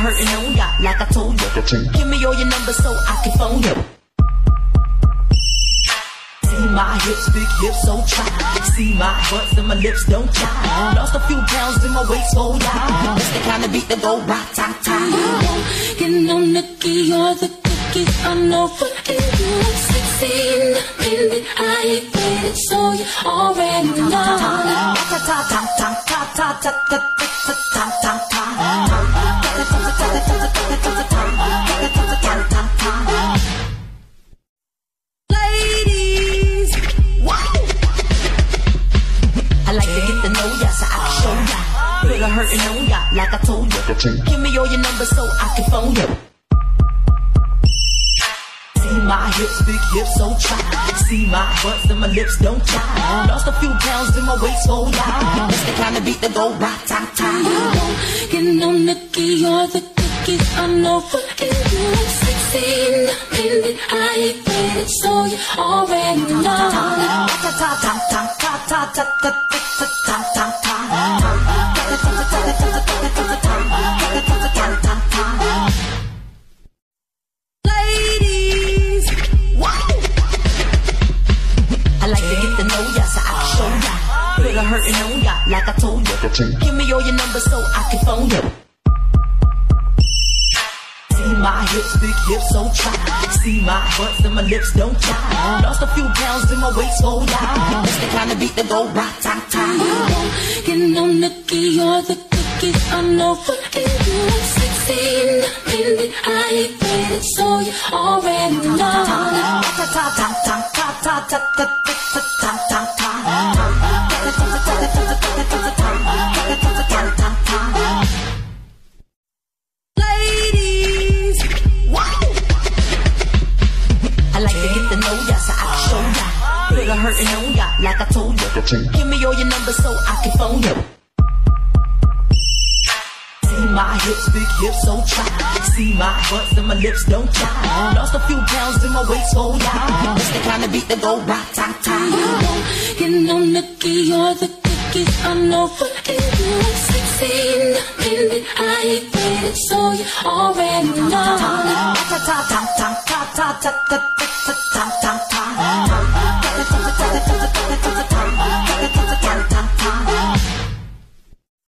hurting on ya, like I told you. Give me all your numbers so I can phone you. See my hips, big hips, so try. See my butts and my lips don't try. Lost a few pounds in my waist, oh yeah. It's the kind of beat that go rock, ta ta. You know, Nikki, you're the cookie. I know what you do. Sixteen, minute, I ain't waiting, so you already know. Ta ta ta ta ta ta ta ta ta hurting on ya, like I told you. Give me all your numbers so I can phone you. My hips, big hips, so try. See my butts and my lips don't try. Lost a few pounds in my waist, oh yeah. It's the kind of beat that go rock, ta ta. You know, Nikki, you're the cookie. I know what you do. Sixteen, minute, I ain't waiting, so you already know. Ta ta ta ta ta ta to know ya so I can show ya. Put a hurting on ya like I told ya. Give me all your numbers so I can phone ya. See my hips, big hips, so try. See my butts and my lips don't try. Lost a few pounds in my waist, oh yeah. It's the kind of beat that go rock, ta ta. You know, Nikki, you're the cookie. I know what you do. Sixteen, minute, I ain't waiting, so you already know. Ta ta ta ta ta ta ta ta ta ta know ya so I can show ya. Put a hurting on ya like I told ya. Give me all your numbers so I can phone ya. See my hips, big hips, so try. See my butts and my lips don't try. Lost a few pounds in my waist, oh yeah. It's the kind of beat that go rock, ta ta. You know, Nikki, you're the cookie. I know what you do. Sixteen, minute, I ain't waiting, so you already know. Ta ta ta ta ta ta ta ta ta ta ta